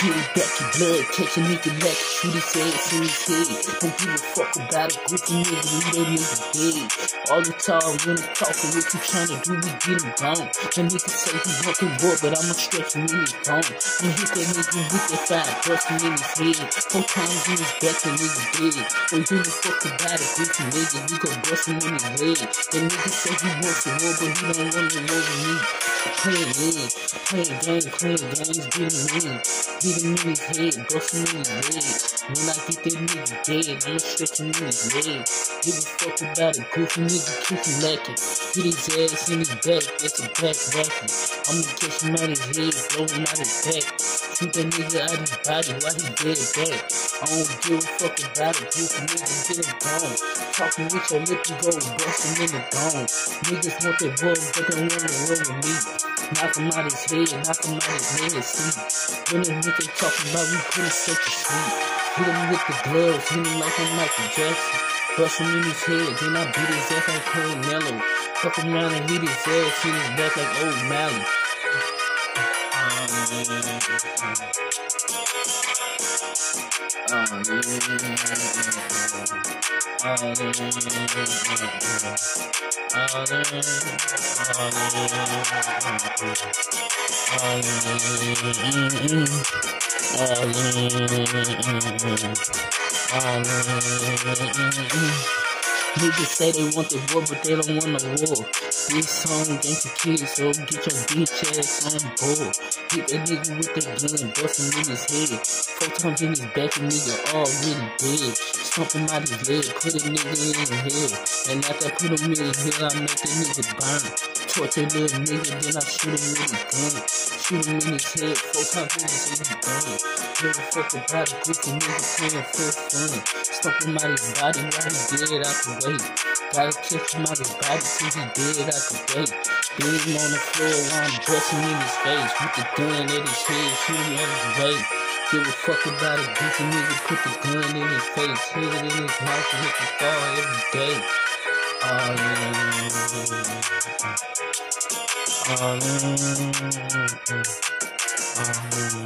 get it back, your blood catch a nigga like a shooter, say in the head. Don't give a fuck about a group of niggas, we they nigga dead. All the time when I'm talking, what you tryna do, we get him gone. That nigga say he walking war, but I'ma stretch him in his bone. I'ma hit that nigga with that fire, bustin' in his head. Four times in his back, that nigga dead. Don't give a fuck about a goofy nigga, we gon' bust him in his head. That nigga say he wants the war, but he don't want the war with me. Playing in, playing games, playing games, getting in. Hit him in his head, bust him in his leg. When I get that nigga dead, I'ma stretch him in his leg. Give a fuck about a goofy nigga, kiss him lacking. Hit his ass in his back, that's a back racking. I'ma catch him out his head, blow him out his back. Shoot that nigga out his body while he dead back. I don't give a fuck about a nigga, get him gone. Talking with your lip, you go bust him in the dome. Niggas want that bug, but they wanna roll with me. Knock him out his head, knock him out his head, sleep. When the nigga talking about we him set sleep. Hit him with the gloves, hit him like a Michael Jackson. Bust him in his head, then I beat his ass like Carmelo. Fuck him around and hit his ass, hit his back like old Mally. Mm-hmm. Niggas say they want the war, but they don't want the war. This song ain't for kids, so get your bitch ass on board. Hit that nigga with the gun, bust him in his head. Four times in his back, a nigga already dead. Stomp him out his leg, put a nigga in hell. And after I put him in hell, I make that nigga burn. Torture little nigga, then I shoot him with a gun. Shoot him in his head, four his head, he done. Never fuck about a goofy nigga playing for fun. Stomp him out his body while he dead out the way. Gotta catch him out his body till he dead out the way. Beat on the floor while I'm busting in his face. With the gun at his head, shoot him out his way. Give a fuck about a goofy nigga, put the gun in his face, hit it in his mouth, and hit the fall every day. Oh yeah. Oh yeah.